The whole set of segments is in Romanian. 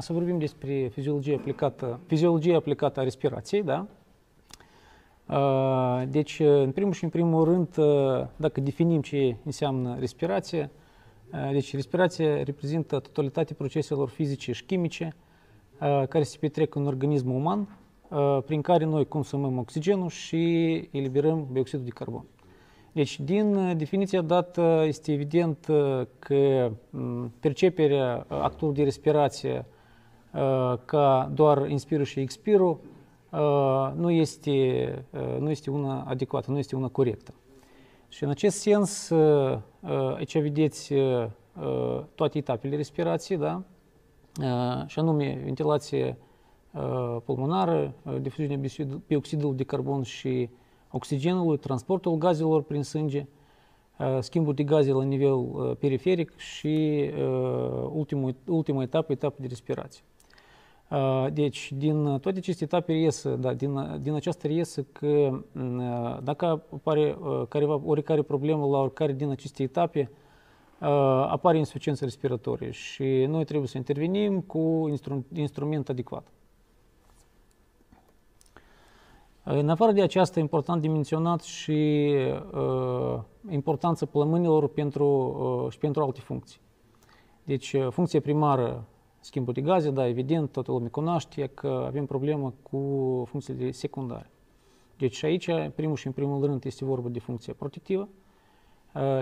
să vorbim despre fiziologie aplicată, fiziologie aplicată a respirației, da? Deci, în primul și în primul rând, dacă definim ce înseamnă respirație, deci respirația reprezintă totalitatea proceselor fizice și chimice care se petrec în organismul uman, prin care noi consumăm oxigenul și eliberăm dioxidul de carbon. Deci, din definiția dată, este evident că perceperea actului de respirație ca doar inspirul și expirul nu este, nu este una adecvată, nu este una corectă. Și în acest sens, aici vedeți toate etapele respirației, da? și anume ventilație pulmonară, difuziunea bioxidului de carbon și oxigenului, transportul gazelor prin sânge, schimbul de gaze la nivel periferic și ultimul, ultima etapă, etapă de respirație. Deci, din toate aceste etape reiese, da, din, din aceasta reiese că dacă apare careva, oricare problemă la oricare din aceste etape, apare insuficiență respiratorie și noi trebuie să intervenim cu instru, instrument adecvat. În afară de aceasta, important de menționat și uh, importanța plămânilor pentru, uh, și pentru alte funcții. Deci, funcția primară schimbul de gaze, da, evident, toată lumea cunoaște că avem problemă cu funcțiile secundare. Deci aici, primul și în primul rând, este vorba de funcția protectivă,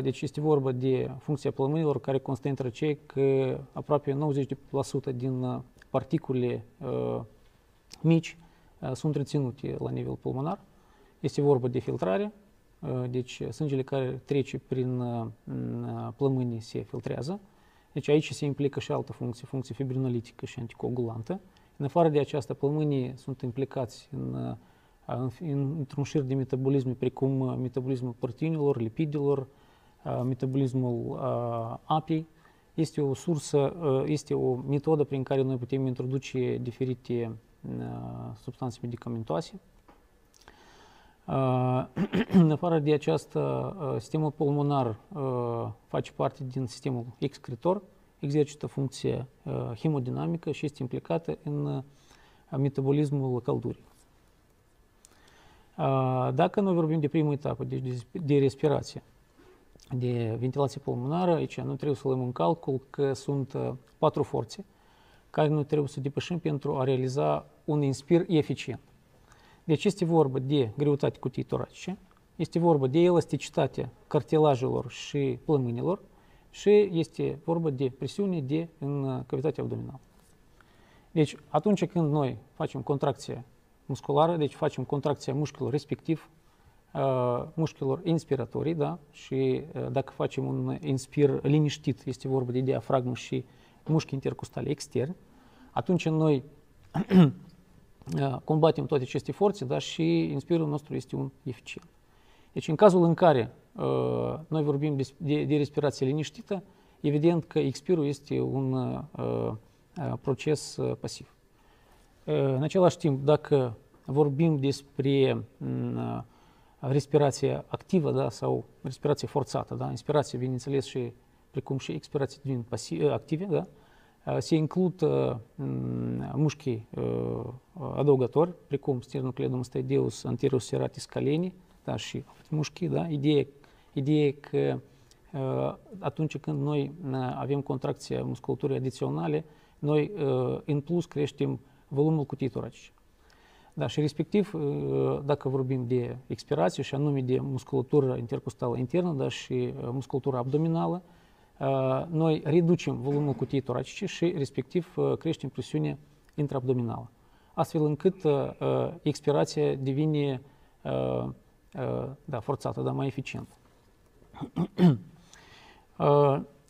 deci este vorba de funcția plămânilor care constă între cei că aproape 90% din particule mici sunt reținute la nivel pulmonar. Este vorba de filtrare, deci sângele care trece prin plămâni se filtrează, deci aici se implică și altă funcție, funcție fibrinolitică și anticoagulantă. În afară de aceasta, plămânii sunt implicați în, în, într-un șir de metabolisme, precum metabolismul proteinilor, lipidelor, metabolismul apei. Este o sursă, este o metodă prin care noi putem introduce diferite substanțe medicamentoase. În afară de aceasta, sistemul pulmonar face parte din sistemul excretor, exercită funcție hemodinamică și este implicată în metabolismul căldurii. Dacă noi vorbim de prima etapă, deci de, de respirație, de ventilație pulmonară, aici nu trebuie să luăm în calcul că sunt patru forțe care noi trebuie să depășim pentru a realiza un inspir eficient. Deci vorba de greutate cutiei toracice, este vorba de elasticitatea cartilajelor și plămânilor și este vorba de presiune de în cavitatea abdominală. Deci, atunci când noi facem contracție musculară, deci facem contracția mușchilor respectiv, uh, mușchilor inspiratorii, da? și uh, dacă facem un inspir liniștit, este vorba de diafragmă și mușchi intercostale externi, atunci noi combatem toate aceste forțe da, și inspirul nostru este un eficient. Deci în cazul în care uh, noi vorbim de, de, de respirație liniștită, evident că expirul este un uh, proces uh, pasiv. Uh, în același timp, dacă vorbim despre uh, respirație activă da, sau respirație forțată, da, inspirație, bineînțeles, și precum și expirație devin active, da, se includ mușchi adăugători, precum sternocleidomastoideus anterior serratis caleni, da, și mușchi, da, ideea, ideea că atunci când noi avem contracția musculaturii adiționale, noi în plus creștem volumul cutiei toracice. Da, și respectiv, dacă vorbim de expirație și anume de musculatură intercostală internă da, și musculatura abdominală, noi reducem volumul cutiei toracice și respectiv creștem presiunea intraabdominală, astfel încât expirația devine da, forțată, dar mai eficientă.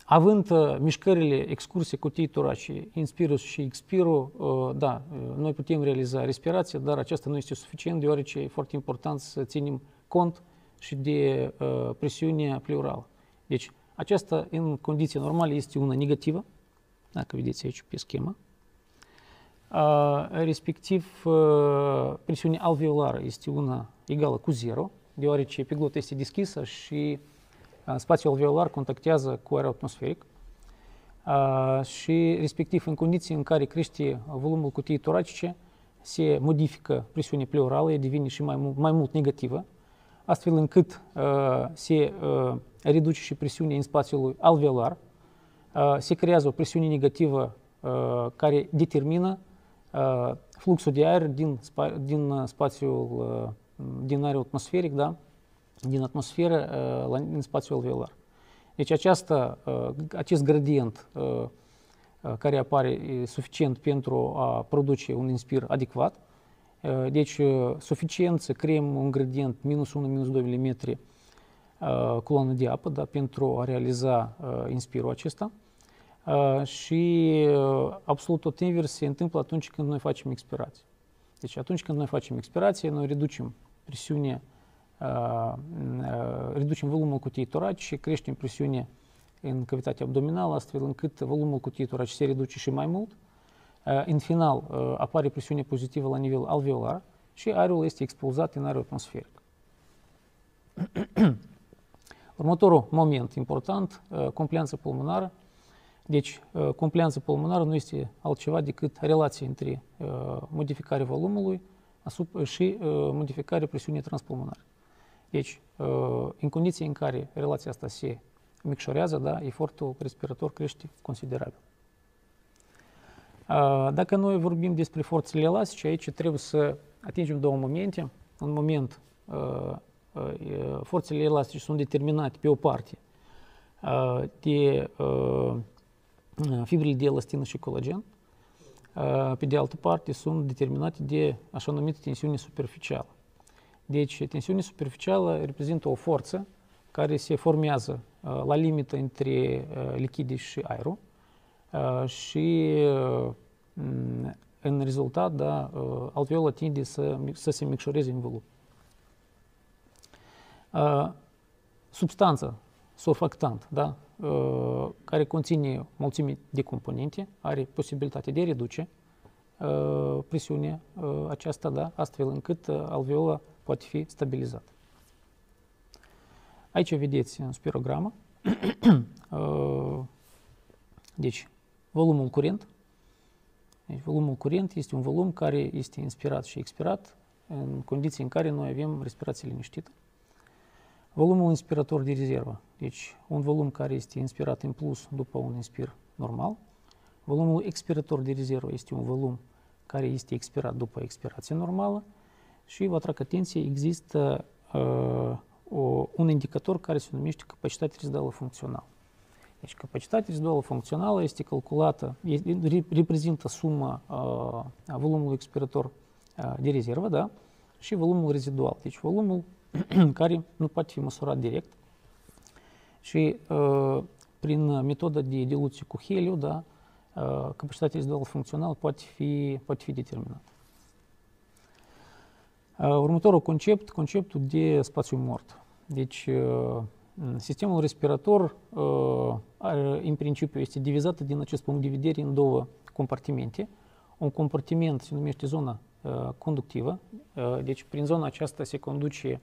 Având mișcările excursie cutiei torace, inspirul și expirul, da, noi putem realiza respirația, dar aceasta nu este suficient, deoarece e foarte important să ținem cont și de presiunea pleurală. Deci, aceasta, în condiții normale, este una negativă, dacă vedeți aici pe schemă. Respectiv, presiunea alveolară este una egală cu 0, deoarece epiglotta este deschisă și spațiul alveolar contactează cu aerul atmosferic. și respectiv în condiții în care crește volumul cutiei toracice, se modifică presiunea pleurală, ea devine și mai mult, mai mult negativă, astfel încât uh, se uh, reduce și presiunea în spațiul alveolar, uh, se creează o presiune negativă uh, care determină uh, fluxul de aer din, spa, din spațiul, uh, din aerul atmosferic, da? din atmosferă uh, în spațiul alveolar. Deci această, uh, acest gradient uh, care apare e suficient pentru a produce un inspir adecvat. Deci, suficient să creăm un gradient minus 1, minus 2 mm coloană de apă da, pentru a realiza inspirul acesta. Și absolut tot invers se întâmplă atunci când noi facem expirație. Deci atunci când noi facem expirație, noi reducem presiunea reducem volumul cutiei toraci și creștem presiunea în cavitatea abdominală, astfel încât volumul cutiei toraci se reduce și mai mult. În final, apare presiune pozitivă la nivel alveolar și aerul este expulzat în aerul atmosferic. Următorul moment important, compleanța pulmonară. Deci, compleanța pulmonară nu este altceva decât relația între modificarea volumului și modificarea presiunii transpulmonare. Deci, în condiții în care relația asta se micșorează, da, efortul respirator crește considerabil. Dacă noi vorbim despre forțele elastice, aici trebuie să atingem două momente. Un moment, forțele elastice sunt determinate pe o parte de fibrele de elastină și colagen, pe de altă parte sunt determinate de așa numită tensiune superficială. Deci, tensiunea superficială reprezintă o forță care se formează uh, la limită între uh, lichide și aerul uh, și în rezultat, da, alveola tinde să, să se micșoreze în volum. Substanța, surfactant, da, care conține mulțime de componente, are posibilitatea de a reduce presiunea aceasta, da, astfel încât alveola poate fi stabilizat. Aici vedeți în spirogramă, deci volumul curent. Deci volumul curent este un volum care este inspirat și expirat în condiții în care noi avem respirație liniștită. Volumul inspirator de rezervă, deci un volum care este inspirat în plus după un inspir normal. Volumul expirator de rezervă este un volum care este expirat după expirație normală și vă atrag atenție, există uh, o, un indicator care se numește capacitate reziduală funcțională. Calculată, reprezintă suma uh, volumului expirator uh, de rezervă, da? și volumul rezidual. Deci volumul care nu poate fi măsurat direct și uh, prin metoda de diluție cu heliu, da, uh, capacitatea reziduală funcțională poate fi, poate fi determinată. Următorul concept, conceptul de spațiu mort. Deci, sistemul respirator, în principiu, este divizat din acest punct de vedere în două compartimente. Un compartiment se numește zona conductivă, deci prin zona aceasta se conduce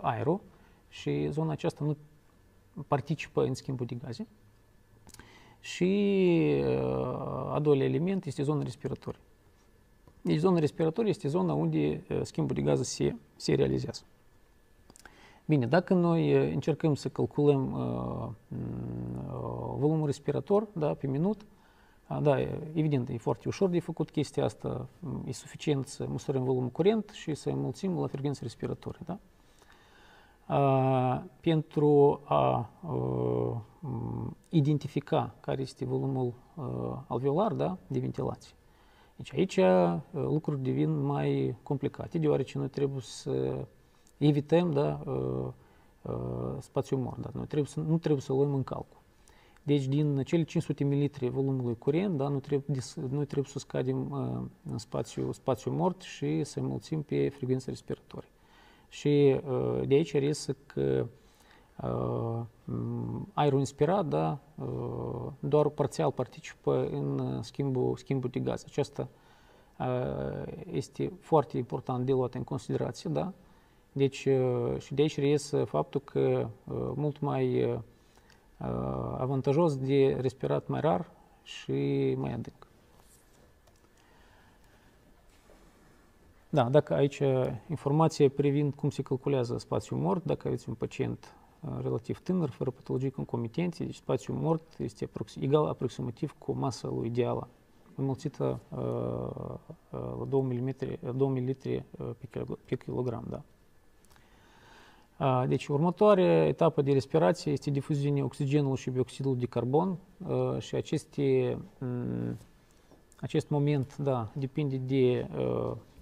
aerul și zona aceasta nu participă în schimbul de gaze. Și a doilea element este zona respiratorie. Deci zona respiratorie este zona unde schimbul de gaze se, se realizează. Bine, dacă noi încercăm să calculăm uh, volumul respirator da, pe minut, da, evident, e foarte ușor de făcut chestia asta, e suficient să măsurăm volumul curent și să înmulțim la frecvență respiratorie. Da? Uh, pentru a uh, identifica care este volumul uh, alveolar da, de ventilație. Deci aici lucrurile devin mai complicate, deoarece noi trebuie să evităm da, spațiul mort. Da? Noi trebuie să, nu trebuie să luăm în calcul. Deci din cele 500 ml volumului curent, da, nu trebuie, noi trebuie să scadem în spațiu, spațiu mort și să mulțim pe frecvență respiratorie. Și de aici reiese că aerul inspirat, da, doar parțial participă în schimbul, schimbul de gaze. Aceasta este foarte important de luat în considerație, da? Deci, și de aici reiese faptul că mult mai avantajos de respirat mai rar și mai adânc. Da, dacă aici informație privind cum se calculează spațiul mort, dacă aveți un pacient relativ tânăr, fără patologii concomitente, deci spațiul mort este egal aproximativ cu masa lui ideală, înmulțită la 2 mm, 2 ml pe kilogram. Da. Deci, următoarea etapă de respirație este difuziunea oxigenului și bioxidului de carbon și aceste, acest moment da, depinde de,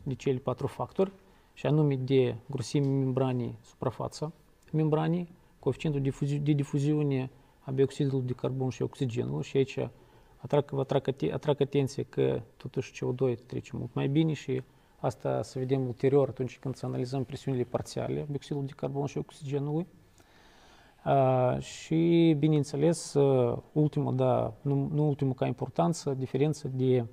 de cele patru factori, și anume de grosimea membranii suprafața membranii, coeficientul de difuziune a bioxidului de carbon și oxigenului și aici atrag, vă atrag, atrag atenție că totuși CO2 trece mult mai bine și Asta să vedem ulterior atunci când să analizăm presiunile parțiale, bioxidul de carbon și oxigenului. Uh, și, bineînțeles, uh, ultimul, da, nu, nu ultimul ca importanță, diferența de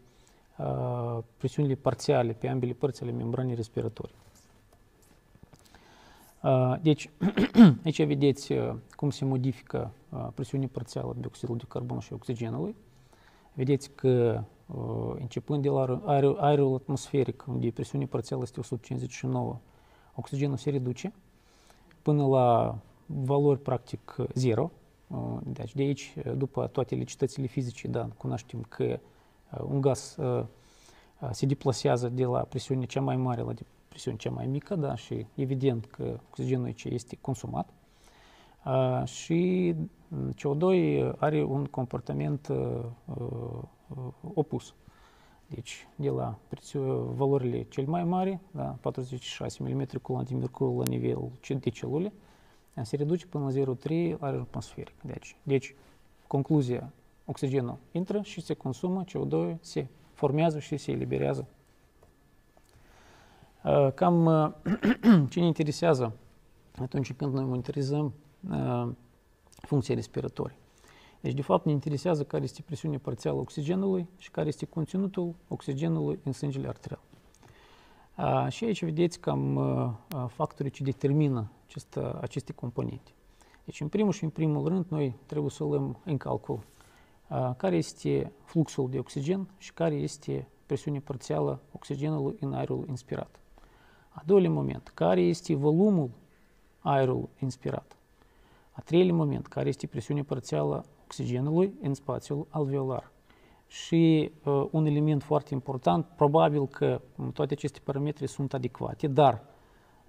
uh, presiunile parțiale pe ambele părți ale membranei respiratorii. Uh, deci, aici vedeți uh, cum se modifică uh, presiunea parțială a bioxidului de carbon și oxigenului. Vedeți că începând de la aerul, aerul atmosferic, unde presiunea parțială este 159, oxigenul se reduce până la valori practic zero. Deci de aici, după toate licitațiile fizice, da, cunoaștem că un gaz se deplasează de la presiunea cea mai mare la presiunea cea mai mică, da, și evident că oxigenul aici este consumat. Și CO2 are un comportament opus. Deci, de la valorile cel mai mari, da, 46 mm culant de mercur la nivel de celule, se reduce până la 0,3 aer atmosferic. Deci, deci, concluzia, oxigenul intră și se consumă, CO2 se formează și se eliberează. Cam ce ne interesează atunci când noi monitorizăm funcția respiratorii. Deci, de fapt, ne interesează care este presiunea parțială a oxigenului și care este conținutul oxigenului în sângele arterial. A, și aici vedeți cam a, factorii ce determină acest, aceste componente. Deci, în primul și în primul rând, noi trebuie să luăm în calcul a, care este fluxul de oxigen și care este presiunea parțială oxigenului în aerul inspirat. A doilea moment, care este volumul aerului inspirat. A treilea moment, care este presiunea parțială oxigenului în spațiul alveolar. Și uh, un element foarte important, probabil că toate aceste parametri sunt adecvate, dar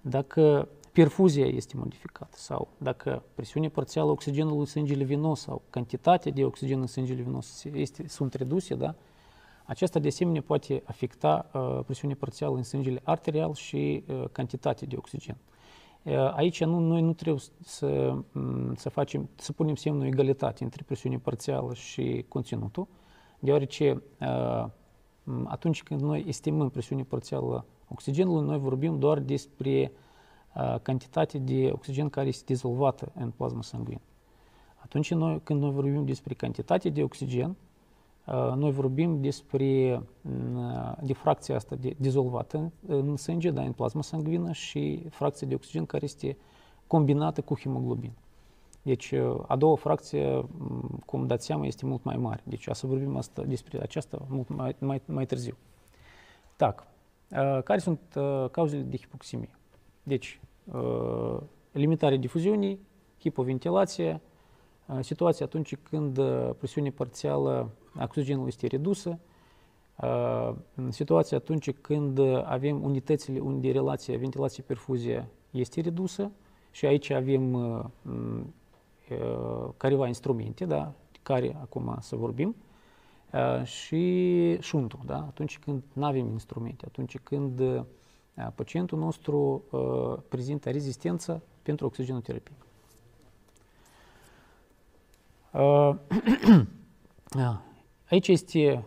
dacă perfuzia este modificată sau dacă presiunea parțială a oxigenului în sângele venos sau cantitatea de oxigen în sângele venos este, sunt reduse, da? Aceasta de asemenea poate afecta uh, presiunea parțială în sângele arterial și uh, cantitatea de oxigen. Aici nu, noi nu trebuie să, să, facem, să punem semnul egalitate între presiune parțială și conținutul, deoarece atunci când noi estimăm presiunea parțială oxigenului, noi vorbim doar despre cantitatea de oxigen care este dizolvată în plasma sanguină. Atunci noi, când noi vorbim despre cantitatea de oxigen, Э, noi vorbim despre mm, uh, difracția asta de dizolvată în sânge, da, în plasma sanguină și fracția de oxigen care este combinată cu hemoglobină. Deci uh, a doua fracție, mm, cum dați seama, este mult mai mare. Deci o să vorbim asta, despre aceasta mult mai, mai, mai târziu. TAC. Uh, care sunt cauzele de hipoximie? Deci, limitarea difuziunii, hipoventilație, situația atunci când presiunea parțială a oxigenului este redusă, situația atunci când avem unitățile unde relația ventilație-perfuzie este redusă și aici avem careva instrumente, da, de care acum să vorbim, și șuntul, da, atunci când nu avem instrumente, atunci când pacientul nostru prezintă rezistență pentru oxigenoterapie. Aici este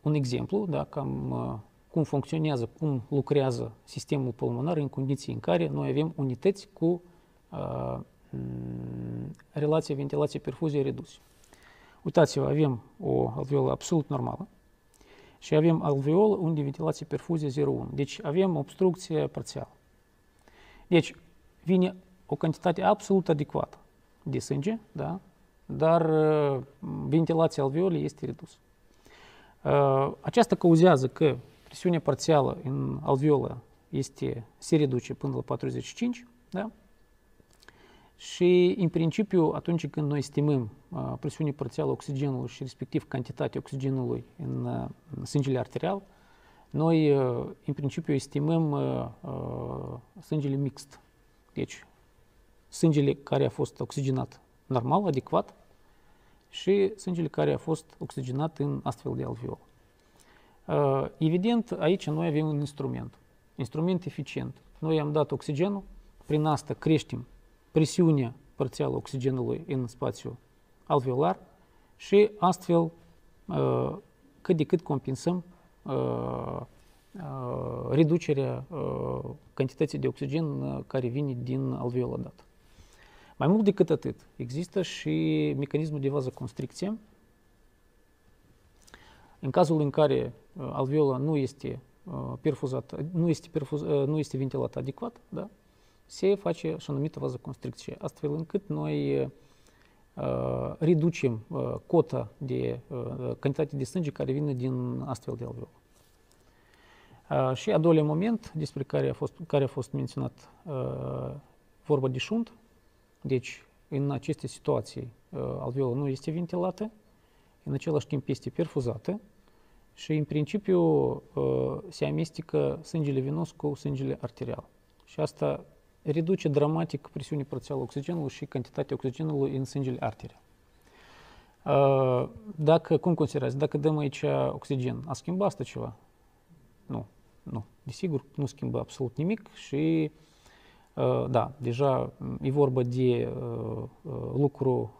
un exemplu, da, cam cum funcționează, cum lucrează sistemul pulmonar în condiții în care noi avem unități cu uh, relația ventilație-perfuzie redusă. Uitați-vă, avem o alveolă absolut normală și avem alveolă unde ventilație-perfuzie 0,1. Deci avem obstrucție parțială. Deci vine o cantitate absolut adecvată de sânge, da, dar ventilația alveolei este redusă. Aceasta cauzează că presiunea parțială în alveolă este, se reduce până la 45, da? Și, în principiu, atunci când noi estimăm uh, presiunea parțială oxigenului și respectiv cantitatea oxigenului în, uh, în sângele arterial, noi, uh, în principiu, estimăm uh, uh, sângele mixt. Deci, sângele care a fost oxigenat normal, adecvat, și sângele care a fost oxigenat în astfel de alveol. Uh, evident, aici noi avem un instrument, instrument eficient. Noi am dat oxigenul, prin asta creștem presiunea parțială oxigenului în spațiu alveolar și astfel uh, cât de cât compensăm uh, reducerea cantității de oxigen care vine din alveola dată. Mai mult decât atât, există și mecanismul de vazoconstricție. În cazul în care alveola nu este perfuzată, nu este, perfuz, nu este ventilată adecvat, da? se face așa numită vazoconstricție, astfel încât noi uh, reducem uh, cota de uh, cantitate de sânge care vine din astfel de alveol. Uh, și a doilea moment despre care a fost, care a fost menționat uh, vorba de șunt, deci în aceste situații uh, alveola nu este ventilată, în același timp este perfuzată și în principiu uh, se amestecă sângele venos cu sângele arterial. Și asta reduce dramatic presiunea parțială oxigenului și cantitatea oxigenului în sângele arterial. Dacă, cum considerați, dacă dăm aici oxigen, a schimbat asta ceva? Nu, nu. Desigur, nu schimbă absolut nimic și da, deja e vorba de lucru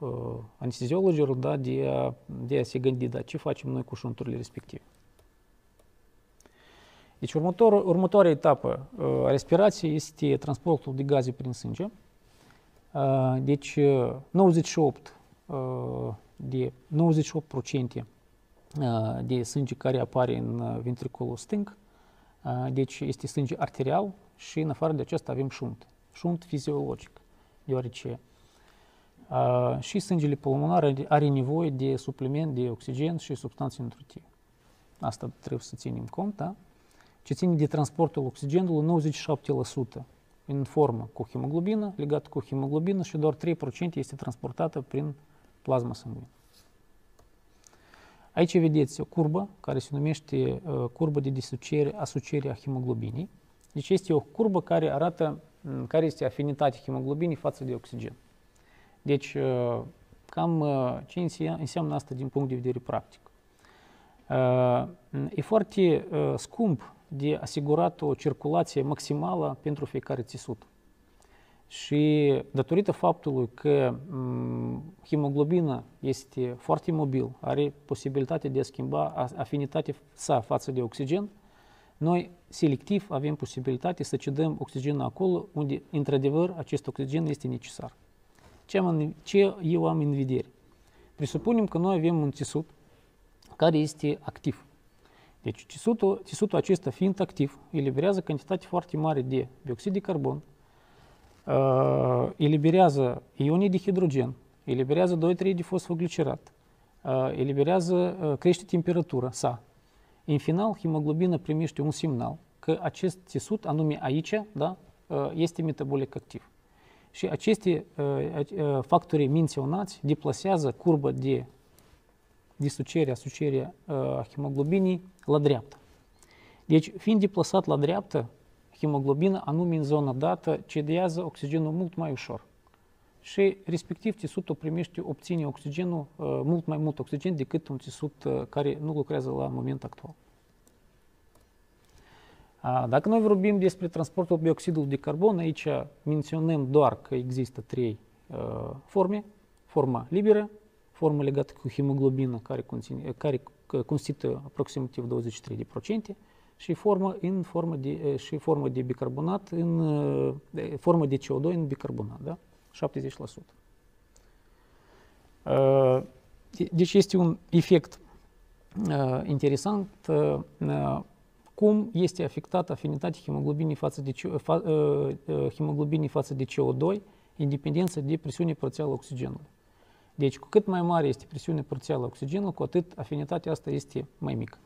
anesteziologilor, da, de a, de a se gândi, da, ce facem noi cu șunturile respective. Deci următor, următoarea etapă a respirației este transportul de gaze prin sânge. Deci 98 de 98% de sânge care apare în ventriculul stâng, deci este sânge arterial și în afară de acesta avem șunt, șunt fiziologic, deoarece și sângele pulmonar are nevoie de supliment de oxigen și substanțe nutritive. Asta trebuie să ținem cont, da? ce ține de transportul oxigenului 97% în formă cu hemoglobină, legată cu hemoglobină și doar 3% este transportată prin plasma sanguină. Aici vedeți o curbă care se numește uh, curbă de disociere, asociere a hemoglobinii. Deci este o curbă care arată um, care este afinitatea hemoglobinii față de oxigen. Deci, uh, cam uh, ce înseamnă asta din punct de vedere practic. Uh, e foarte uh, scump de asigurat o circulație maximală pentru fiecare țesut. Și datorită faptului că hemoglobina este foarte mobil, are posibilitatea de a schimba afinitatea sa față de oxigen, noi selectiv avem posibilitatea să cedăm oxigen acolo unde, într-adevăr, acest oxigen este necesar. Ce, am, ce eu am în vedere? Presupunem că noi avem un țesut care este activ. Deci țesutul, țesutul acesta fiind activ, eliberează cantitate foarte mare de dioxid de carbon, uh, eliberează ioni de hidrogen, eliberează 2-3 de fosfoglicerat, uh, eliberează, uh, crește temperatura sa. În final, hemoglobina primește un semnal că acest țesut, anume aici, da, uh, este metabolic activ. Și aceste uh, uh, factori menționați deplasează curba de disociere, asociere a hemoglobinii la dreapta. Deci, fiind deplasat la dreapta, hemoglobina, anume în zona dată, cedează oxigenul mult mai ușor. Și, respectiv, țesutul primește, obține oxigenul, mult mai mult oxigen decât un țesut care nu lucrează la moment actual. Dacă noi vorbim despre transportul bioxidului de carbon, aici menționăm doar că există trei forme. Forma liberă, formă legată cu hemoglobină care, conține, care constituie aproximativ 23% și formă în formă de, și formă de bicarbonat în formă de CO2 în bicarbonat, da? 70%. Deci este un efect interesant cum este afectată afinitatea hemoglobinii față de, hemoglobinii față de CO2 independență de presiune parțială oxigenului. Deci, cu cât mai mare este presiunea parțială a oxigenului, cu atât afinitatea asta este mai mică.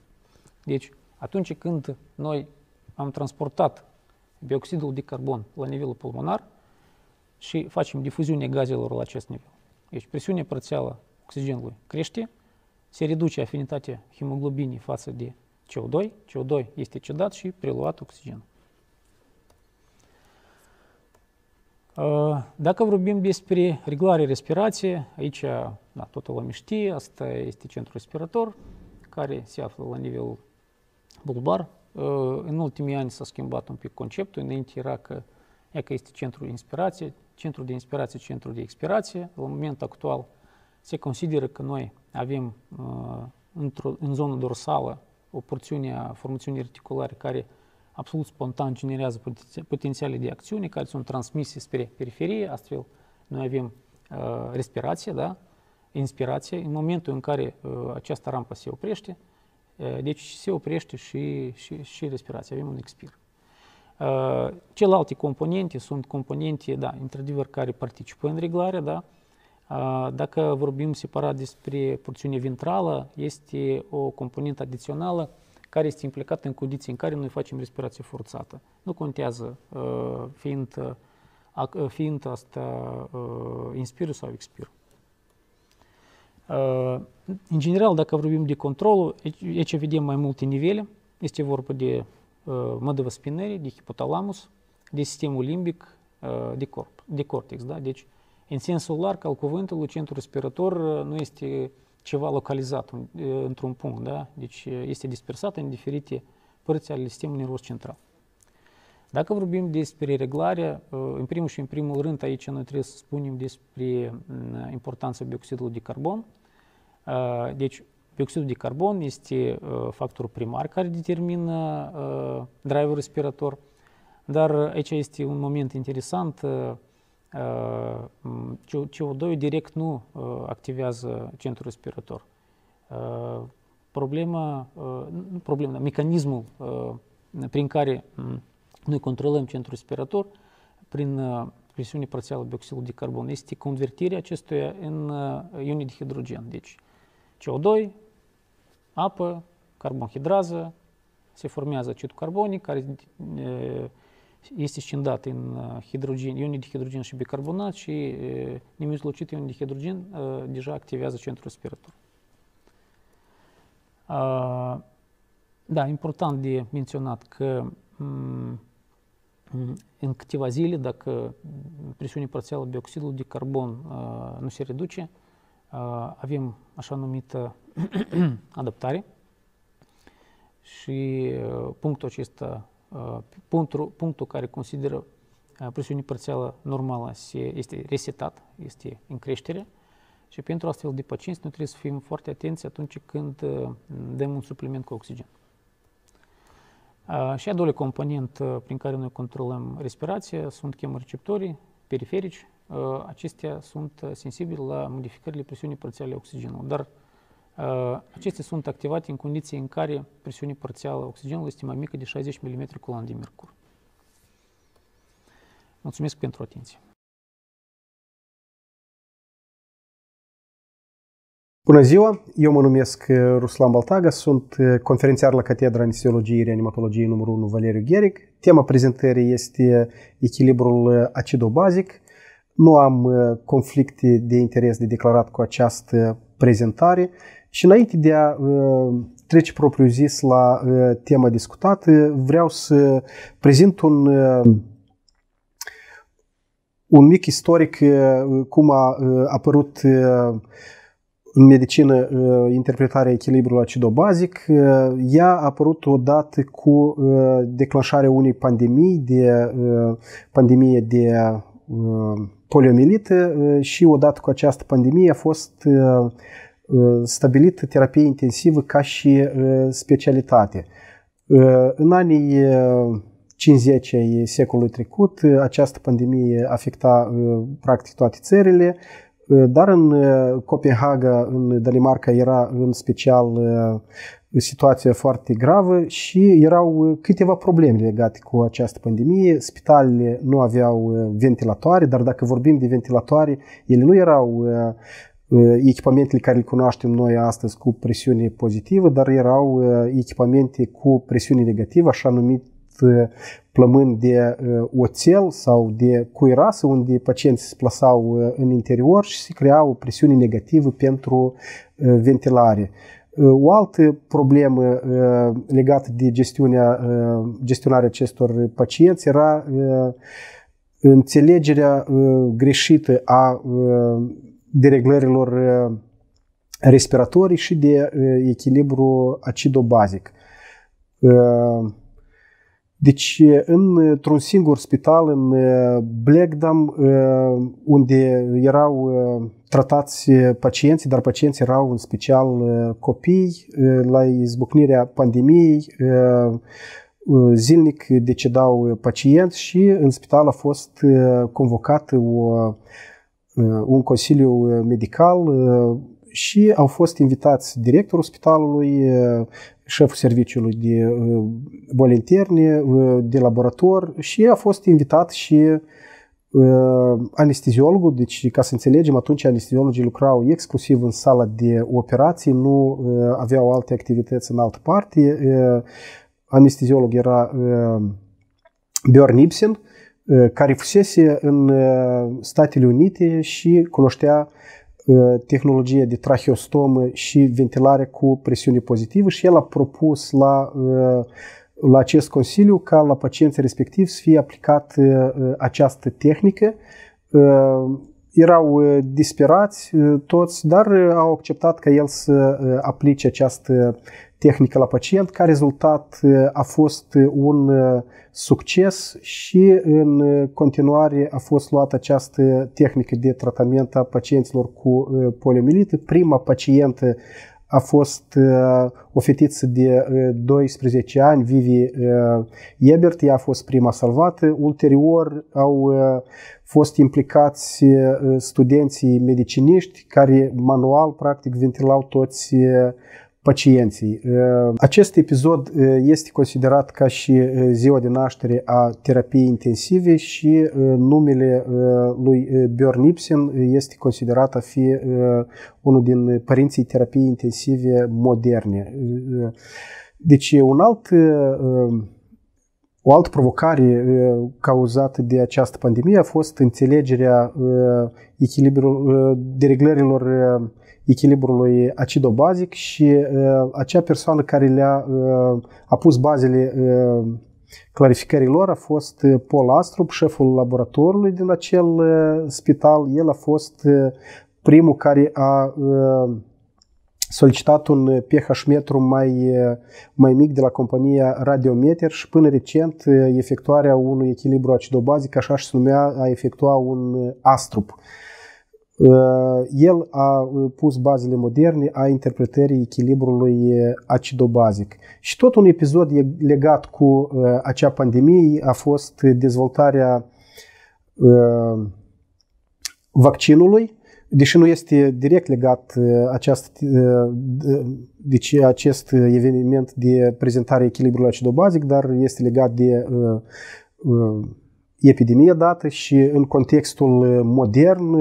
Deci, atunci când noi am transportat bioxidul de carbon la nivelul pulmonar și facem difuziunea gazelor la acest nivel. Deci, presiunea parțială oxigenului crește, se reduce afinitatea hemoglobinii față de CO2, CO2 este cedat și preluat oxigen. Dacă vorbim despre reglare respirație, aici da, toată lumea știe, asta este centrul respirator, care se află la nivelul bulbar. În ultimii ani s-a schimbat un pic conceptul, înainte era că, ea că este centrul de inspirație, centrul de inspirație, centrul de expirație. La momentul actual se consideră că noi avem în zona dorsală o porțiune a formațiunii reticulare care absolut spontan generează potențiale de acțiune care sunt transmise spre periferie, astfel noi avem uh, respirație, da? inspirație, în momentul în care uh, această rampă se oprește, uh, deci se oprește și, și, și respirația, avem un expir. Uh, celelalte componente sunt componente, da, într-adevăr, care participă în reglare, da? Uh, dacă vorbim separat despre porțiunea ventrală, este o componentă adițională care este implicat în condiții în care noi facem respirație forțată. Nu contează uh, fiind, uh, fiind asta uh, inspir sau expir. În general, dacă vorbim de controlul, aici vedem mai multe nivele. Este vorba de mădăvă spinării, de hipotalamus, de sistemul limbic, de, corp, de cortex. Da? Deci, în sensul larg al cuvântului, centrul respirator nu este ceva localizat într-un punct, da? deci este dispersat în diferite părți ale sistemului nervos central. Dacă vorbim despre reglarea, în primul și în primul rând aici noi trebuie să spunem despre importanța bioxidului de carbon. Deci bioxidul de carbon este factorul primar care determină driverul respirator, dar aici este un moment interesant CO2 direct nu activează centrul respirator. Problema, nu problema, mecanismul prin care noi controlăm centrul respirator prin presiune parțială bioxidului de carbon este convertirea acestuia în ioni de hidrogen. Deci CO2, apă, carbonhidrază, se formează acid carbonic care este scindat în hidrogen, ionii de hidrogen și bicarbonat și nemizlocit ionii de hidrogen deja activează centrul respirator. Da, important de menționat că în câteva zile, dacă presiunea parțială bioxidului de carbon nu se reduce, avem așa numită adaptare și punctul acesta punctul, punctul care consideră presiunea parțială normală este resetat, este în creștere și pentru astfel de pacienți noi trebuie să fim foarte atenți atunci când dăm un supliment cu oxigen. Și a doua component prin care noi controlăm respirația sunt chemoreceptorii periferici. Acestea sunt sensibili la modificările presiunii parțiale a oxigenului, dar Acestea sunt activate în condiții în care presiunea parțială a oxigenului este mai mică de 60 mm cu de mercur. Mulțumesc pentru atenție. Bună ziua, eu mă numesc Ruslan Baltaga, sunt conferențiar la Catedra Anestesiologiei Reanimatologiei numărul 1 Valeriu Gheric. Tema prezentării este echilibrul acidobazic. Nu am conflicte de interes de declarat cu această prezentare. Și înainte de a uh, trece propriu zis la uh, tema discutată, vreau să prezint un, uh, un mic istoric cum a apărut în medicină interpretarea echilibrului acidobazic. Ea a apărut odată cu declanșarea unei pandemii de pandemie de poliomielită și odată cu această pandemie a fost stabilit terapie intensivă ca și specialitate. În anii 50 ai secolului trecut, această pandemie afecta practic toate țările, dar în Copenhaga, în Danimarca, era în special situația foarte gravă și erau câteva probleme legate cu această pandemie. Spitalele nu aveau ventilatoare, dar dacă vorbim de ventilatoare, ele nu erau echipamentele care le cunoaștem noi astăzi cu presiune pozitivă, dar erau echipamente cu presiune negativă, așa numit plămâni de oțel sau de cuirasă, unde pacienții se plasau în interior și se crea o presiune negativă pentru ventilare. O altă problemă legată de gestiunea, gestionarea acestor pacienți era înțelegerea greșită a dereglărilor respiratorii și de echilibru acidobazic. Deci, într-un singur spital, în Blackdam, unde erau tratați pacienții, dar pacienții erau în special copii, la izbucnirea pandemiei, zilnic decedau pacienți și în spital a fost convocat o, un consiliu medical și au fost invitați directorul spitalului, șeful serviciului de boli interne, de laborator și a fost invitat și anesteziologul, deci ca să înțelegem, atunci anesteziologii lucrau exclusiv în sala de operații, nu aveau alte activități în altă parte. Anesteziolog era Björn Ibsen, care fusese în Statele Unite și cunoștea tehnologie de tracheostomă și ventilare cu presiune pozitivă și el a propus la, la acest consiliu ca la pacienții respectiv să fie aplicat această tehnică. Erau disperați toți, dar au acceptat ca el să aplice această tehnică la pacient. Ca rezultat a fost un succes și în continuare a fost luată această tehnică de tratament a pacienților cu poliomielită. Prima pacientă a fost o fetiță de 12 ani, Vivi Ebert, ea a fost prima salvată. Ulterior au fost implicați studenții mediciniști care manual, practic, ventilau toți pacienții. Acest episod este considerat ca și ziua de naștere a terapiei intensive și numele lui Björn Ibsen este considerat a fi unul din părinții terapiei intensive moderne. Deci un alt o altă provocare cauzată de această pandemie a fost înțelegerea echilibrul, dereglărilor echilibrului acidobazic și uh, acea persoană care le-a uh, a pus bazele uh, clarificării lor a fost Paul Astrup, șeful laboratorului din acel uh, spital. El a fost uh, primul care a uh, solicitat un pH metru mai, mai mic de la compania Radiometer și până recent efectuarea unui echilibru acidobazic, așa și se numea, a efectua un astrup. El a pus bazele moderne a interpretării echilibrului acidobazic. Și tot un episod legat cu acea pandemie a fost dezvoltarea vaccinului, deși nu este direct legat aceast, deci acest eveniment de prezentare echilibrului acidobazic, dar este legat de epidemie dată și în contextul modern,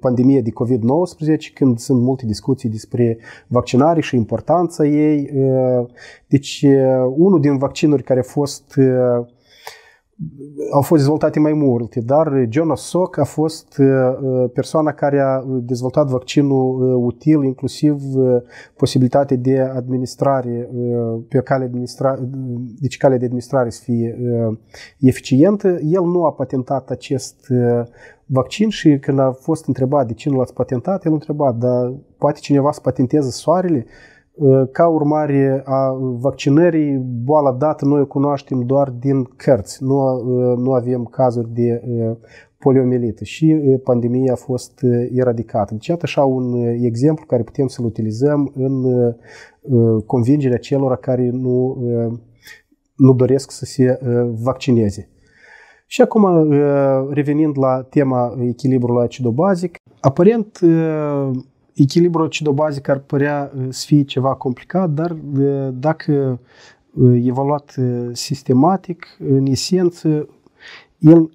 pandemia de COVID-19, când sunt multe discuții despre vaccinare și importanța ei. Deci, unul din vaccinuri care a fost au fost dezvoltate mai multe, dar Jonas Salk a fost uh, persoana care a dezvoltat vaccinul uh, util, inclusiv uh, posibilitatea de administrare pe o cale, administra- deci cale de administrare să fie eficientă. El nu a patentat acest vaccin și când a fost întrebat de cine l-ați patentat, el a întrebat, dar poate cineva să patenteze soarele? Ca urmare a vaccinării, boala dată noi o cunoaștem doar din cărți. Nu, nu avem cazuri de poliomielită și pandemia a fost eradicată. Deci, iată așa un exemplu care putem să-l utilizăm în convingerea celor care nu, nu doresc să se vaccineze. Și acum, revenind la tema echilibrului acidobazic, aparent echilibrul acidobazic ar părea uh, să fie ceva complicat, dar uh, dacă uh, evaluat sistematic, în esență, el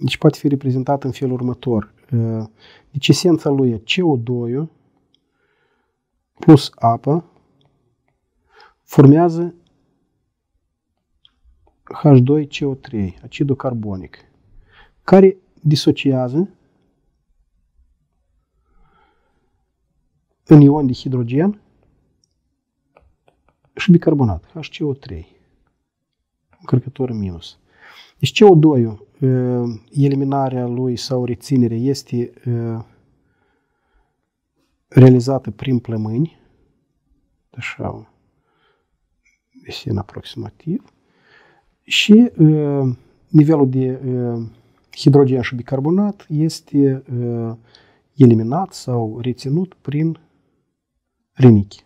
deci poate fi reprezentat în felul următor. Deci esența lui e CO2 plus apă formează H2CO3, acidul carbonic, care disociază în ion de hidrogen și bicarbonat, HCO3, încărcător minus. Deci CO2, eliminarea lui sau reținerea este realizată prin plămâni, așa, desen aproximativ, și nivelul de hidrogen și bicarbonat este eliminat sau reținut prin rinichi.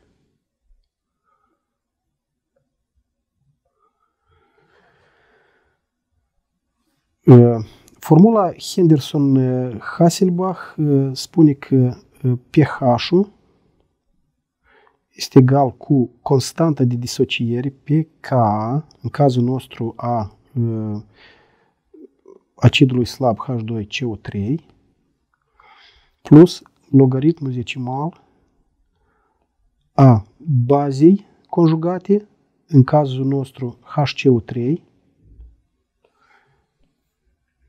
Formula Henderson-Hasselbach spune că pH-ul este egal cu constanta de disociere pe K, în cazul nostru a acidului slab H2CO3, plus logaritmul decimal a bazei conjugate, în cazul nostru HCO3,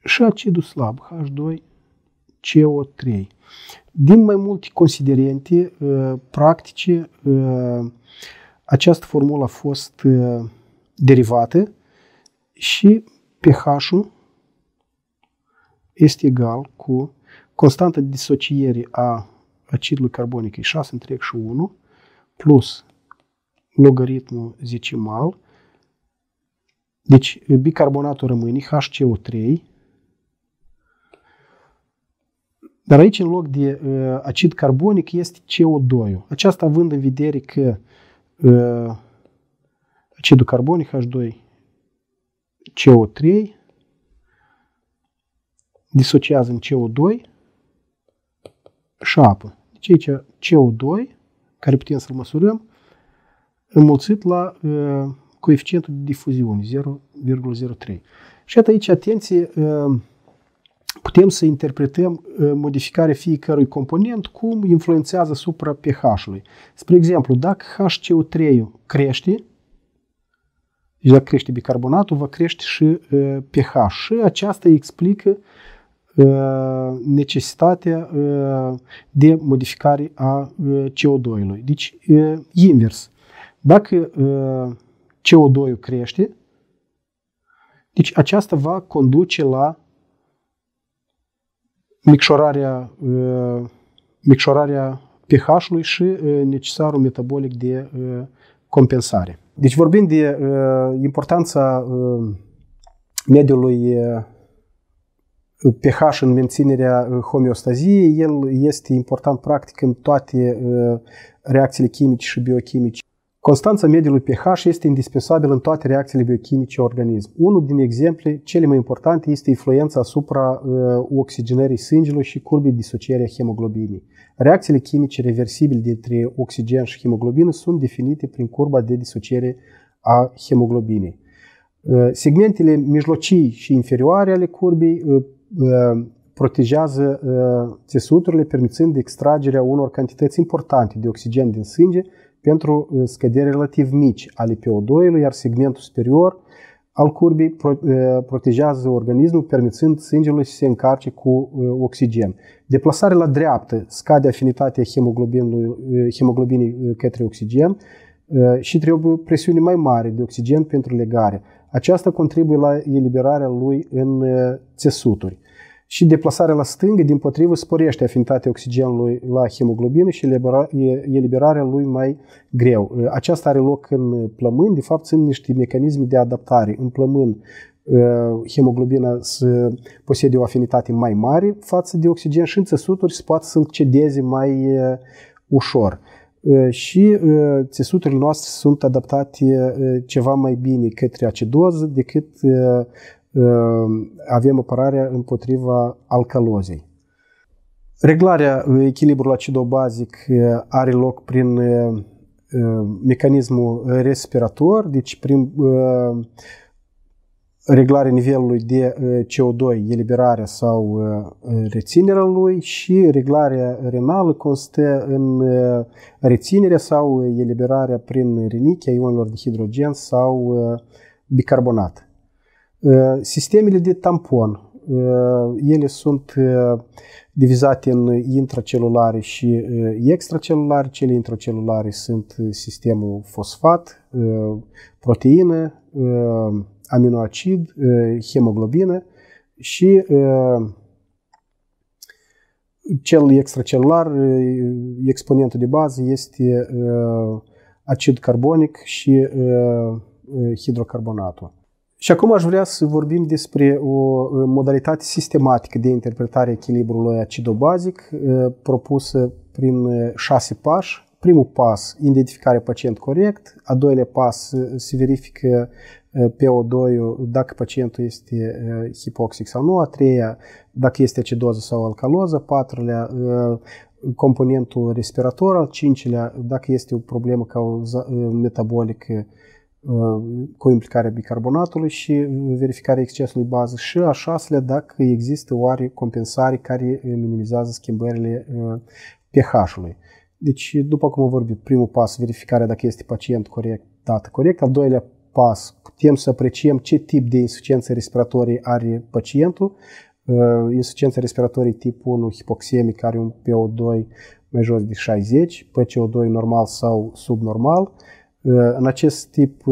și acidul slab, H2CO3. Din mai multe considerente uh, practice, uh, această formulă a fost uh, derivată și pH-ul este egal cu constanta de disociere a acidului carbonic e 6 întreg și 1 plus logaritmul zecimal. Deci bicarbonatul rămâne HCO3 Dar aici, în loc de uh, acid carbonic, este CO2. Aceasta având în vedere că uh, acidul carbonic H2 CO3 disociază în CO2 și apă. Deci aici CO2, care putem să-l măsurăm, înmulțit la uh, coeficientul de difuziune, 0,03. Și aici, atenție, uh, putem să interpretăm uh, modificarea fiecărui component cum influențează asupra pH-ului. Spre exemplu, dacă HCO3 crește, deci dacă crește bicarbonatul, va crește și uh, pH. Și aceasta explică uh, necesitatea de modificare a CO2-ului. Deci, invers. Dacă CO2 crește, deci aceasta va conduce la micșorarea, micșorarea pH-ului și necesarul metabolic de compensare. Deci vorbim de importanța mediului pH în menținerea homeostaziei, el este important practic în toate reacțiile chimice și biochimice Constanța mediului pH este indispensabilă în toate reacțiile biochimice organism. Unul din exemple cele mai importante este influența asupra uh, oxigenării sângelui și curbii disocierea hemoglobinei. Reacțiile chimice reversibile dintre oxigen și hemoglobină sunt definite prin curba de disociere a hemoglobinei. Uh, segmentele mijlocii și inferioare ale curbii uh, uh, protejează uh, țesuturile, permițând extragerea unor cantități importante de oxigen din sânge pentru uh, scăderi relativ mici ale PO2-ului, iar segmentul superior al curbii uh, protejează organismul, permițând sângelui să se încarce cu uh, oxigen. Deplasarea la dreaptă scade afinitatea hemoglobinii către oxigen și trebuie presiune mai mare de oxigen pentru legare. Aceasta contribuie la eliberarea lui în țesuturi și deplasarea la stângă, din potrivă, sporește afinitatea oxigenului la hemoglobină și eliberarea lui mai greu. Aceasta are loc în plămâni, de fapt sunt niște mecanisme de adaptare. În plămân, hemoglobina să posede o afinitate mai mare față de oxigen și în țesuturi se poate să-l cedeze mai ușor. Și țesuturile noastre sunt adaptate ceva mai bine către acidoză decât Ehm, avem apărarea împotriva alcalozei. Reglarea echilibrului acidobazic are loc prin mecanismul respirator, deci prin reglarea nivelului de CO2, eliberarea sau reținerea lui și reglarea renală constă în reținerea sau eliberarea prin rinichi a ionilor de hidrogen sau bicarbonat. Sistemele de tampon, ele sunt divizate în intracelulare și extracelulare. Cele intracelulare sunt sistemul fosfat, proteină, aminoacid, hemoglobină și cel extracelular, exponentul de bază este acid carbonic și hidrocarbonatul. Și acum aș vrea să vorbim despre o modalitate sistematică de interpretare a echilibrului acidobazic propusă prin șase pași. Primul pas, identificarea pacient corect. A doilea pas, se verifică PO2 dacă pacientul este hipoxic sau nu. A treia, dacă este acidoză sau alcaloză. A patrulea, componentul respirator. Al cincilea, dacă este o problemă metabolică cu implicarea bicarbonatului și verificarea excesului bază și a șaselea dacă există oare compensare care minimizează schimbările pH-ului. Deci, după cum am vorbit, primul pas, verificarea dacă este pacient corect, dată corect. Al doilea pas, putem să apreciem ce tip de insuficiență respiratorie are pacientul. Insuficiență respiratorie tip 1, hipoxemic, are un PO2 mai jos de 60, PCO2 normal sau subnormal. În acest tip,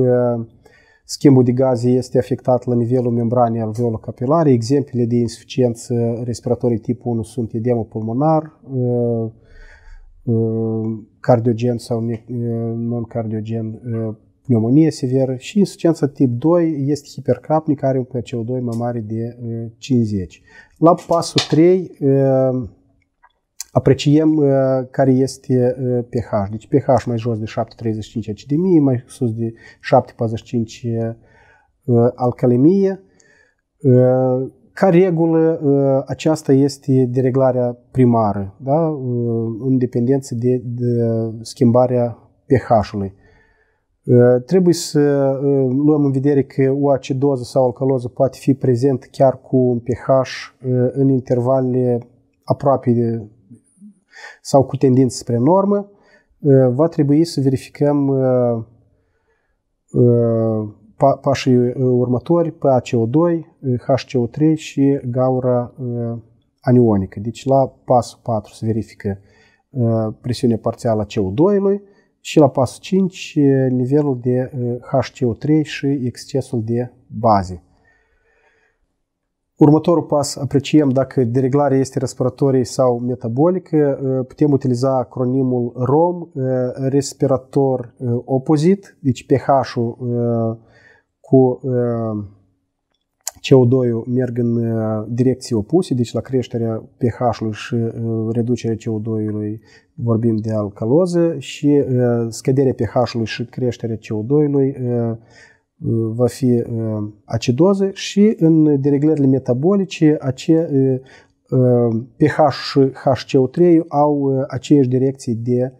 schimbul de gaze este afectat la nivelul membranei alveolo-capilare. Exemplele de insuficiență respiratorie tip 1 sunt edemă pulmonar, cardiogen sau non-cardiogen, pneumonie severă și insuficiența tip 2 este hipercapnic, are un PCO2 mai mare de 50. La pasul 3 apreciem care este pH. Deci pH mai jos de 7,35 acidemie, mai sus de 7,45 alcalemie. Ca regulă, aceasta este dereglarea primară, da? în dependență de, de schimbarea pH-ului. Trebuie să luăm în vedere că o acidoză sau alcaloză poate fi prezent chiar cu un pH în intervalele aproape de, sau cu tendință spre normă. Va trebui să verificăm pașii următori, PaCO2, HCO3 și gaura anionică. Deci la pasul 4 se verifică presiunea parțială a CO2-ului și la pasul 5 nivelul de HCO3 și excesul de baze. Următorul pas, apreciem dacă dereglarea este respiratorie sau metabolică. Putem utiliza acronimul ROM, respirator opozit, deci pH-ul cu CO2 merg în direcții opuse, deci la creșterea pH-ului și reducerea CO2-ului vorbim de alcaloză și scăderea pH-ului și creșterea CO2-ului va fi acidoză și în dereglările metabolice ace, pH și HCO3 au aceeași direcții de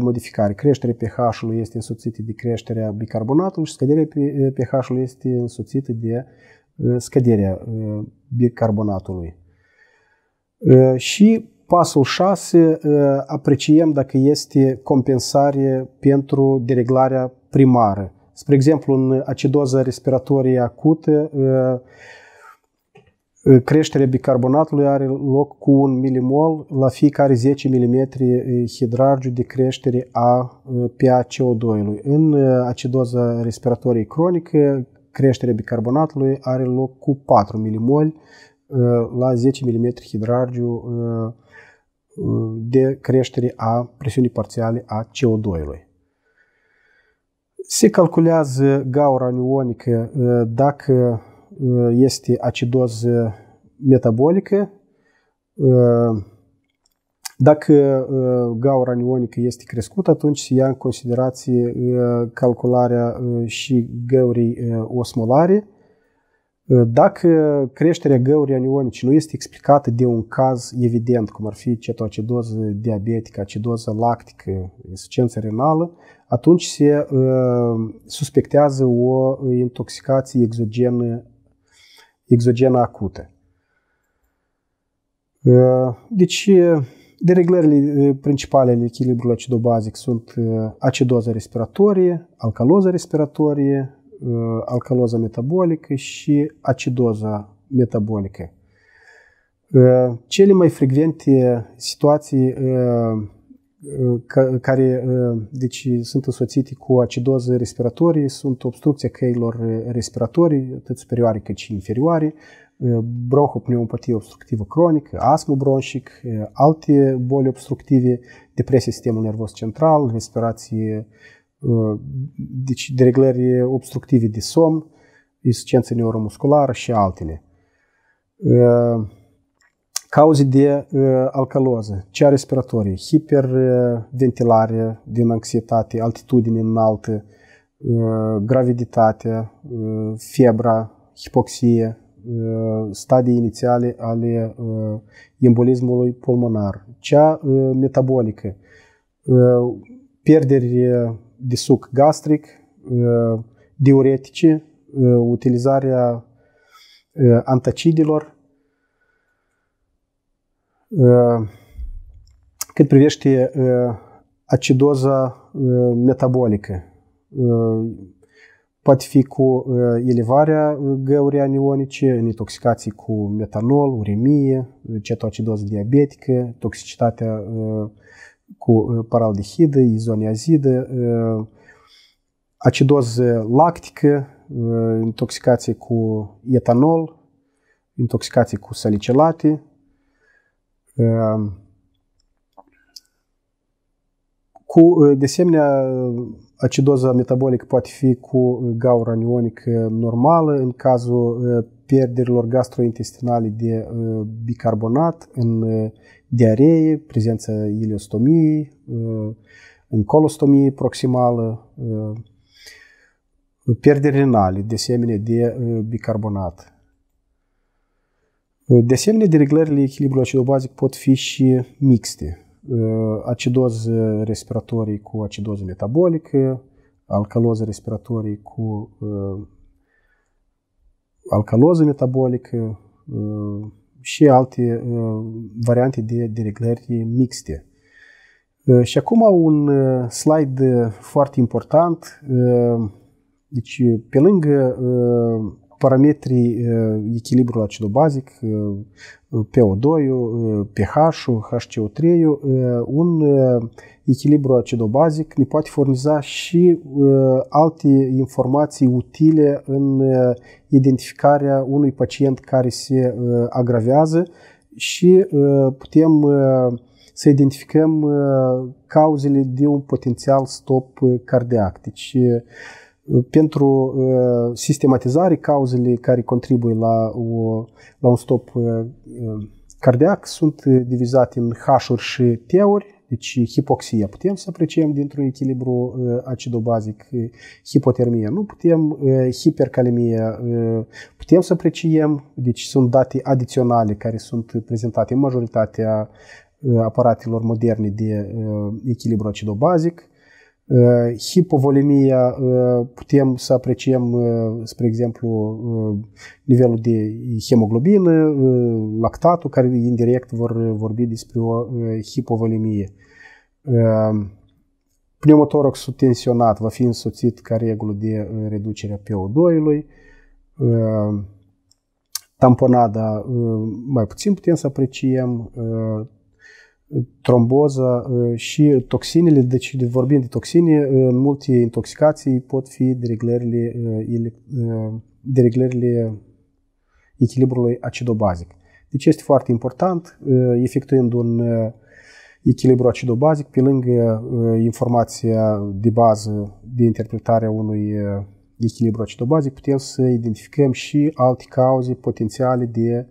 modificare. Creșterea pH-ului este însoțită de creșterea bicarbonatului și scăderea pH-ului este însoțită de scăderea bicarbonatului. Și pasul 6 apreciem dacă este compensare pentru dereglarea primară. Spre exemplu, în acidoză respiratorie acută, creșterea bicarbonatului are loc cu un milimol la fiecare 10 mm hidrargiu de creștere a PaCO2-ului. În acidoză respiratorie cronică, creșterea bicarbonatului are loc cu 4 mmol la 10 mm hidrargiu de creștere a presiunii parțiale a CO2-ului. Se calculează gaura anionică dacă este acidoză metabolică, dacă gaura anionică este crescută, atunci se ia în considerație calcularea și găurii osmolare. Dacă creșterea găurii anionice nu este explicată de un caz evident, cum ar fi cetoacidoză diabetică, acidoză lactică, insuficiență renală, atunci se uh, suspectează o intoxicație exogenă, exogenă acută. Uh, deci, dereglările principale ale echilibrului acidobazic sunt acidoză respiratorie, alcaloză respiratorie, alcaloza metabolică și acidoza metabolică. Cele mai frecvente situații care deci, sunt însoțite cu acidoză respiratorie sunt obstrucția căilor respiratorii, atât superioare cât și inferioare, bronhopneumopatie obstructivă cronică, astmă bronșic, alte boli obstructive, depresie sistemului nervos central, respirație, deci dereglări obstructive de somn, insuficiență neuromusculară și altele. Cauze de alcaloză, cea respiratorie, hiperventilare din anxietate, altitudine înaltă, graviditate, febra, hipoxie, stadii inițiale ale embolismului pulmonar, cea metabolică, pierderi de suc gastric, diuretice, utilizarea antacidelor, cât privește acidoza metabolică. Poate fi cu elevarea găurii anionice, în intoxicații cu metanol, uremie, cetoacidoză diabetică, toxicitatea cu paraldehidă, izoniazidă, acidoză lactică, intoxicație cu etanol, intoxicație cu salicilate, cu, de asemenea, acidoza metabolică poate fi cu gaură anionică normală în cazul pierderilor gastrointestinale de bicarbonat, în diaree, prezența iliostomiei, în colostomie proximală, pierderi renale, de asemenea de bicarbonat. De asemenea, dereglările echilibrului acidobazic pot fi și mixte. Acidoză respiratorii cu acidoză metabolică, alcaloză respiratorii cu alcaloză metabolică și alte variante de dereglări mixte. Și acum un slide foarte important. Deci, pe lângă parametrii echilibrului acidobazic, PO2, pH-ul, HCO3, un echilibru acidobazic ne poate furniza și alte informații utile în identificarea unui pacient care se agravează și putem să identificăm cauzele de un potențial stop cardiac. Deci, pentru sistematizare, cauzele care contribuie la, o, la un stop cardiac sunt divizate în H-uri și T-uri, deci hipoxia putem să apreciem dintr-un echilibru acidobazic, hipotermie nu putem, hipercalemie putem să apreciem, deci sunt date adiționale care sunt prezentate în majoritatea aparatelor moderne de echilibru acidobazic. Hipovolemia putem să apreciem, spre exemplu, nivelul de hemoglobină, lactatul, care indirect vor vorbi despre o hipovolemie. Pneumotoraxul tensionat va fi însoțit ca regulă de reducerea PO2-ului. Tamponada mai puțin putem să apreciem tromboză și toxinele, deci vorbim de toxine, în multe intoxicații pot fi dereglările, dereglările echilibrului acidobazic. Deci este foarte important, efectuând un echilibru acidobazic, pe lângă informația de bază de interpretarea unui echilibru acidobazic, putem să identificăm și alte cauze potențiale de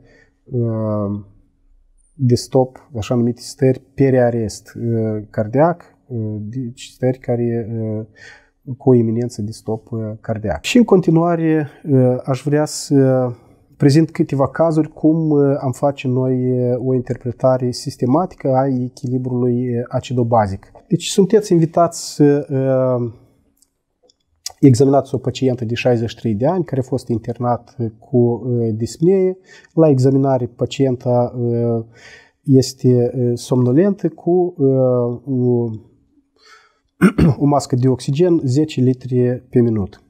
de stop, așa numite stări periarest cardiac, deci stări care cu o iminență de stop cardiac. Și în continuare aș vrea să prezint câteva cazuri cum am face noi o interpretare sistematică a echilibrului acidobazic. Deci sunteți invitați să examinați o pacientă de 63 de ani care a fost internat cu dispnee. La examinare pacienta este somnolentă cu o mască de oxigen 10 litri pe minut.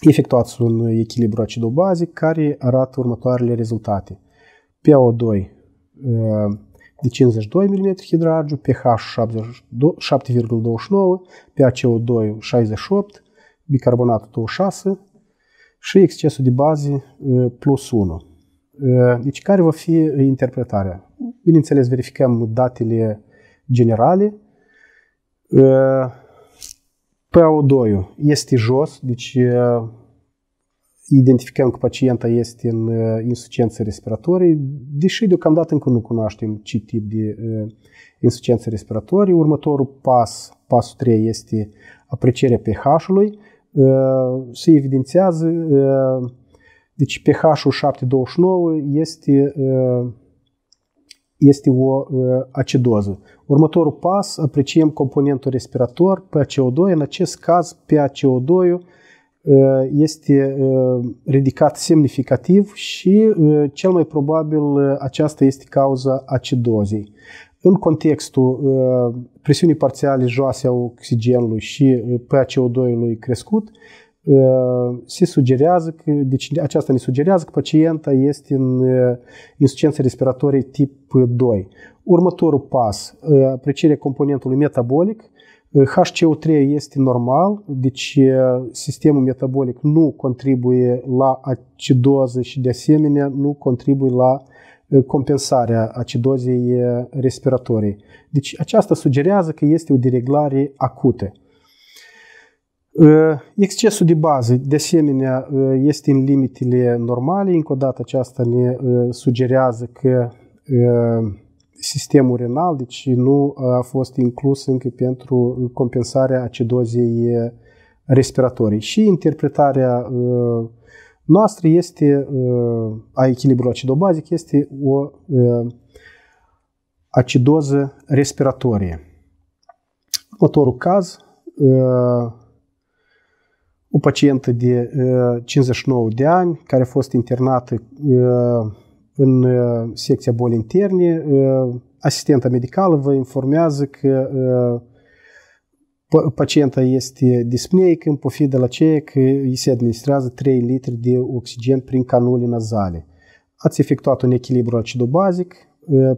Efectuați un echilibru acidobazic care arată următoarele rezultate. PO2 de 52 mm hidrargiu, pH 7,29, PaCO2 68, bicarbonatul 26 și excesul de baze plus 1. Deci care va fi interpretarea? Bineînțeles, verificăm datele generale. PO2 este jos, deci identificăm că pacienta este în insuficiență respiratorie, deși deocamdată încă nu cunoaștem ce tip de insuficiență respiratorie. Următorul pas, pasul 3, este aprecierea pH-ului. Se evidențiază, deci pH-ul 729 este este o acidoză. Următorul pas, apreciem componentul respirator, PaCO2. În acest caz, PaCO2 este ridicat semnificativ și cel mai probabil aceasta este cauza acidozei. În contextul presiunii parțiale joase a oxigenului și PaCO2-ului crescut, se sugerează că, deci aceasta ne sugerează că pacienta este în insuficiență respiratorie tip 2. Următorul pas, aprecierea componentului metabolic, HCO3 este normal, deci sistemul metabolic nu contribuie la acidoză și de asemenea nu contribuie la compensarea acidozei respiratorii. Deci aceasta sugerează că este o dereglare acută. Excesul de bază, de asemenea, este în limitele normale. Încă o dată aceasta ne sugerează că sistemul renal, deci nu a fost inclus încă pentru compensarea acidozei respiratorii. Și interpretarea noastră este, a echilibrului acidobazic, este o acidoză respiratorie. Următorul caz, o pacientă de 59 de ani care a fost internată în uh, secția boli interne, uh, asistenta medicală vă informează că uh, pacienta este dispneică în pofidă la ceea că îi se administrează 3 litri de oxigen prin canule nazale. Ați efectuat un echilibru acidobazic,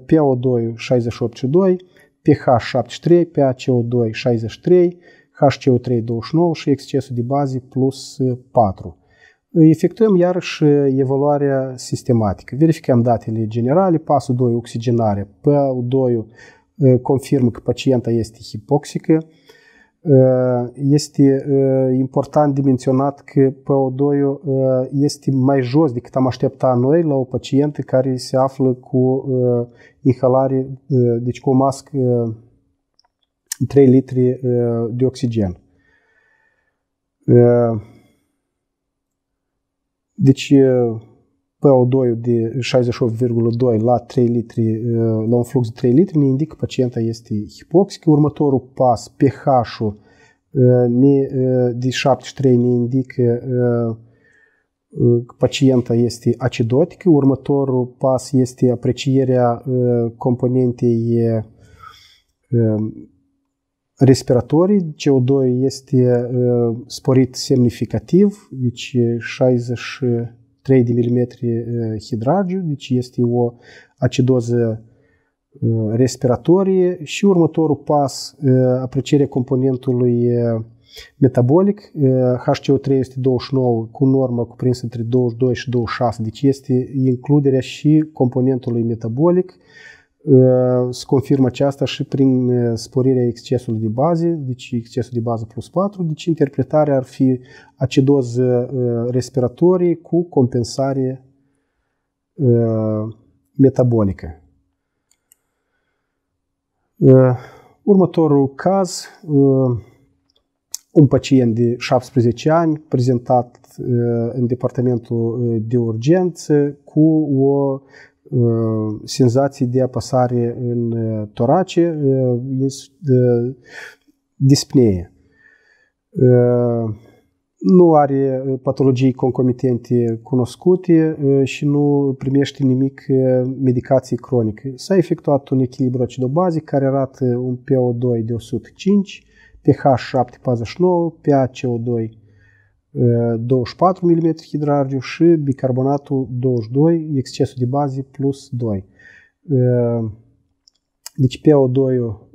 PO2 68,2, pH 73, PaCO2 63, HCO3 29 și excesul de baze plus 4 efectuăm iarăși evaluarea sistematică. Verificăm datele generale, pasul 2, oxigenare. Pasul 2 confirmă că pacienta este hipoxică. Este important de menționat că PO2 este mai jos decât am aștepta noi la o pacientă care se află cu inhalare, deci cu o mască 3 litri de oxigen. Deci PO2 de 68,2 la 3 litri, la un flux de 3 litri ne indică că pacienta este hipoxică. Următorul pas, pH-ul de 73 ne indică că pacienta este acidotică. Următorul pas este aprecierea componentei respiratorii, CO2 este uh, sporit semnificativ, deci 63 de mm uh, hidragiu, deci este o acidoză uh, respiratorie și următorul pas, aprecierea componentului metabolic, HCO3 este 29 cu normă cuprinsă între 22 și 26, deci este includerea și componentului metabolic, se confirmă aceasta și prin sporirea excesului de baze, deci excesul de bază plus 4, deci interpretarea ar fi acidoză respiratorie cu compensare metabolică. Următorul caz, un pacient de 17 ani prezentat în departamentul de urgență cu o senzație de apăsare în torace, dispnee. Nu are patologii concomitente cunoscute și nu primește nimic medicație cronică. S-a efectuat un echilibru acidobazic care arată un PO2 de 105, pH 7,49, PaCO2 24 mm hidrargiu și bicarbonatul 22, excesul de baze plus 2. Deci PO2-ul,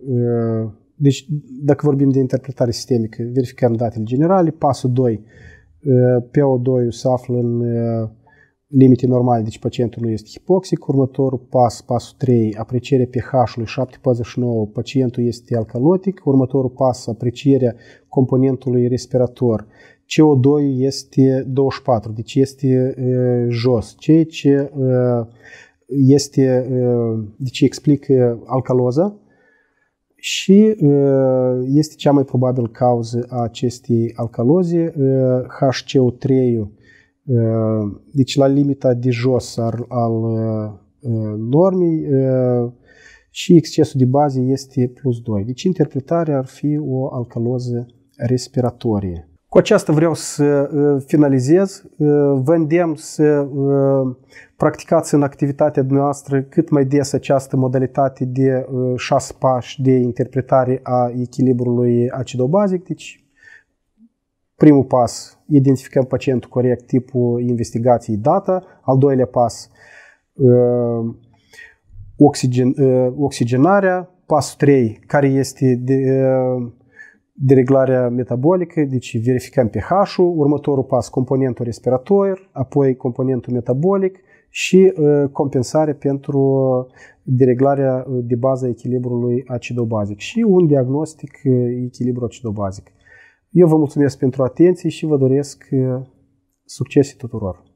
deci dacă vorbim de interpretare sistemică, verificăm datele generale, pasul 2, PO2 se află în limite normale, deci pacientul nu este hipoxic. Următorul pas, pasul 3, aprecierea pH-ului 7,49, pacientul este alcalotic. Următorul pas, aprecierea componentului respirator. CO2 este 24, deci este uh, jos, ceea ce uh, este, uh, deci explică alcaloza și este cea mai probabil cauză a acestei alcaloze, HCO3 deci la limita de jos al, al normei și excesul de bază este plus 2. Deci interpretarea ar fi o alcaloză respiratorie. Cu aceasta vreau să finalizez. Vă îndemn să practicați în activitatea noastră cât mai des această modalitate de șase pași de interpretare a echilibrului acidobazic. Deci, primul pas, identificăm pacientul corect, tipul investigației data. Al doilea pas, oxigen, oxigenarea. Pasul 3, care este de, dereglarea metabolică, deci verificăm pH-ul, următorul pas componentul respirator, apoi componentul metabolic și uh, compensare pentru dereglarea de bază a echilibrului acidobazic și un diagnostic echilibru acidobazic. Eu vă mulțumesc pentru atenție și vă doresc succes tuturor!